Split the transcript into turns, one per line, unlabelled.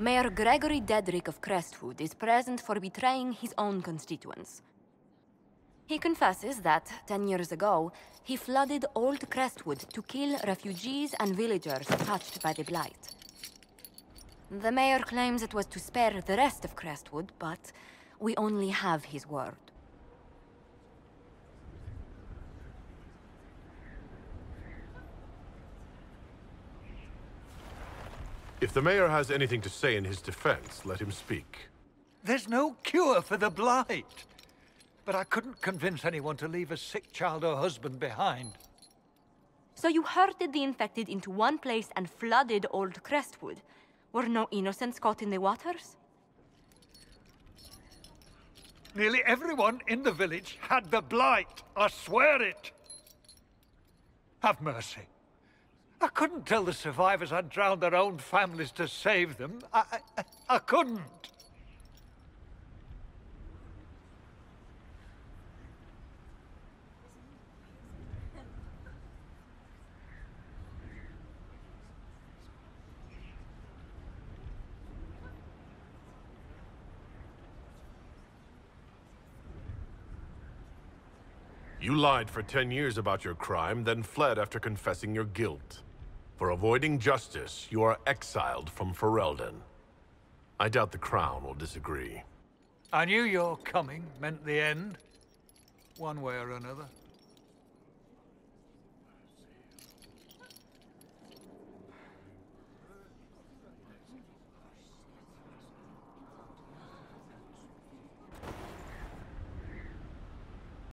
Mayor Gregory Dedrick of Crestwood is present for betraying his own constituents. He confesses that, ten years ago, he flooded Old Crestwood to kill refugees and villagers touched by the Blight. The mayor claims it was to spare the rest of Crestwood, but we only have his word.
If the mayor has anything to say in his defense, let him speak.
There's no cure for the Blight. But I couldn't convince anyone to leave a sick child or husband behind.
So you herded the infected into one place and flooded Old Crestwood. Were no innocents caught in the waters?
Nearly everyone in the village had the Blight. I swear it. Have mercy. I couldn't tell the survivors I'd drowned their own families to save them. I, I, I couldn't.
You lied for ten years about your crime, then fled after confessing your guilt. For avoiding justice, you are exiled from Ferelden. I doubt the Crown will disagree.
I knew your coming meant the end, one way or another.